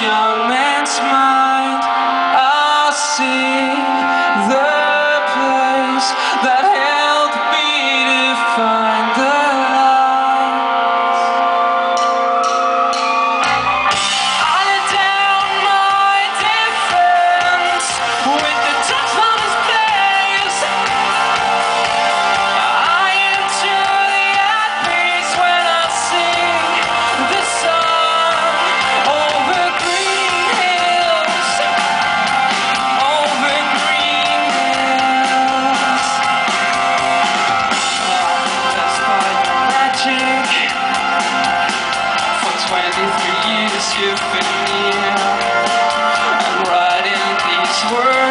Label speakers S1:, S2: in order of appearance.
S1: young man mind, easy for you to skip it here. I'm writing these words.